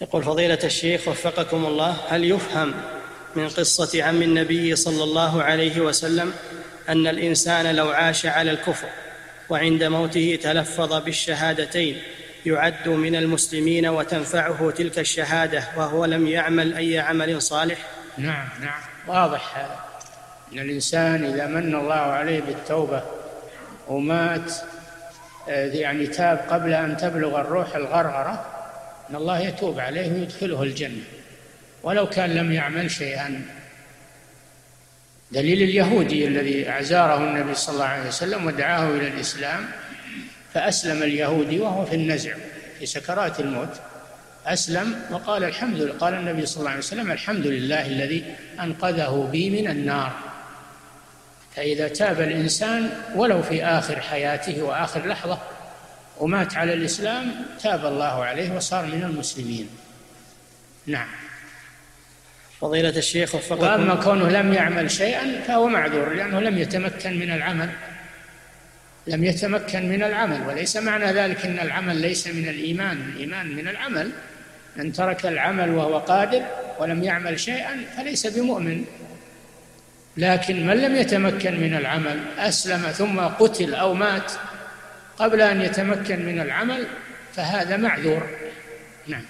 يقول فضيلة الشيخ وفقكم الله هل يفهم من قصة عم النبي صلى الله عليه وسلم أن الإنسان لو عاش على الكفر وعند موته تلفظ بالشهادتين يعد من المسلمين وتنفعه تلك الشهادة وهو لم يعمل أي عمل صالح؟ نعم نعم. واضح هذا. أن الإنسان إذا من الله عليه بالتوبة ومات آه، يعني تاب قبل أن تبلغ الروح الغرغرة أن الله يتوب عليه ويدخله الجنة ولو كان لم يعمل شيئا. دليل اليهودي الذي أعزاره النبي صلى الله عليه وسلم ودعاه إلى الإسلام فأسلم اليهودي وهو في النزع في سكرات الموت أسلم وقال الحمد لله قال النبي صلى الله عليه وسلم الحمد لله الذي أنقذه بي من النار. فإذا تاب الإنسان ولو في آخر حياته وآخر لحظة ومات على الإسلام تاب الله عليه وصار من المسلمين. نعم. فضيلة الشيخ وفقكم. وأما كونه لم يعمل شيئا فهو معذور لأنه لم يتمكن من العمل. لم يتمكن من العمل وليس معنى ذلك أن العمل ليس من الإيمان. الإيمان من العمل. من ترك العمل وهو قادر ولم يعمل شيئا فليس بمؤمن. لكن من لم يتمكن من العمل أسلم ثم قتل أو مات قبل أن يتمكن من العمل فهذا معذور. نعم.